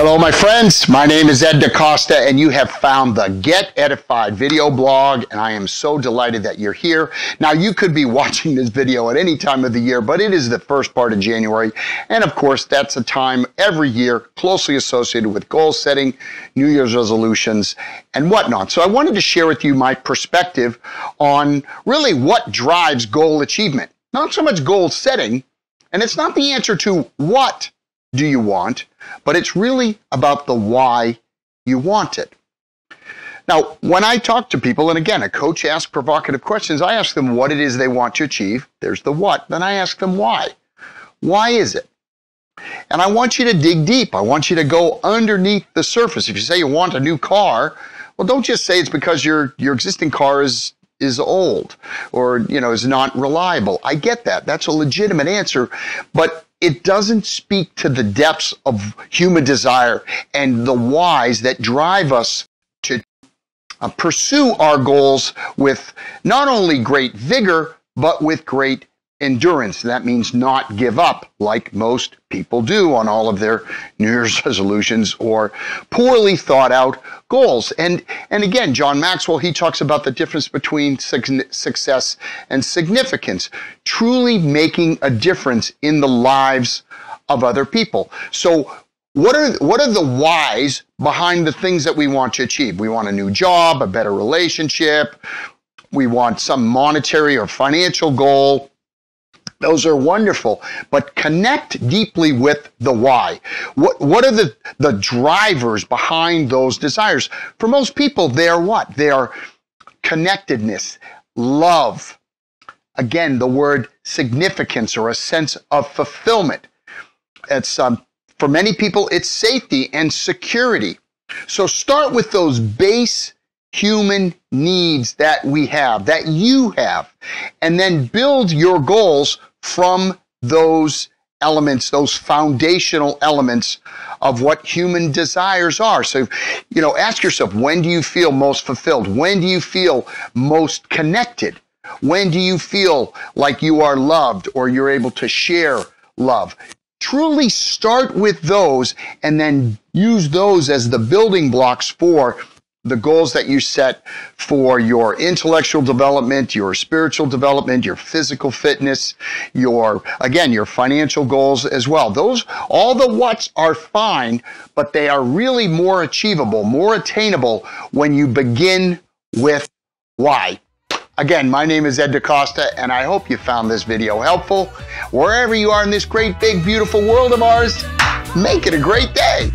Hello, my friends. My name is Ed DeCosta, and you have found the Get Edified video blog, and I am so delighted that you're here. Now, you could be watching this video at any time of the year, but it is the first part of January, and of course, that's a time every year closely associated with goal setting, New Year's resolutions, and whatnot. So, I wanted to share with you my perspective on really what drives goal achievement. Not so much goal setting, and it's not the answer to what do you want, but it's really about the why you want it. Now, when I talk to people, and again, a coach asks provocative questions, I ask them what it is they want to achieve. There's the what. Then I ask them why. Why is it? And I want you to dig deep. I want you to go underneath the surface. If you say you want a new car, well, don't just say it's because your, your existing car is is old or you know is not reliable. I get that. That's a legitimate answer, but it doesn't speak to the depths of human desire and the whys that drive us to uh, pursue our goals with not only great vigor, but with great endurance. That means not give up like most people do on all of their New Year's resolutions or poorly thought out goals. And, and again, John Maxwell, he talks about the difference between success and significance, truly making a difference in the lives of other people. So what are, what are the whys behind the things that we want to achieve? We want a new job, a better relationship. We want some monetary or financial goal those are wonderful, but connect deeply with the why. What, what are the, the drivers behind those desires? For most people, they are what? They are connectedness, love. Again, the word significance or a sense of fulfillment. It's, um, for many people, it's safety and security. So start with those base human needs that we have, that you have, and then build your goals from those elements, those foundational elements of what human desires are. So, you know, ask yourself, when do you feel most fulfilled? When do you feel most connected? When do you feel like you are loved or you're able to share love? Truly start with those and then use those as the building blocks for the goals that you set for your intellectual development, your spiritual development, your physical fitness, your, again, your financial goals as well. Those, all the what's are fine, but they are really more achievable, more attainable when you begin with why. Again, my name is Ed DeCosta, and I hope you found this video helpful. Wherever you are in this great, big, beautiful world of ours, make it a great day.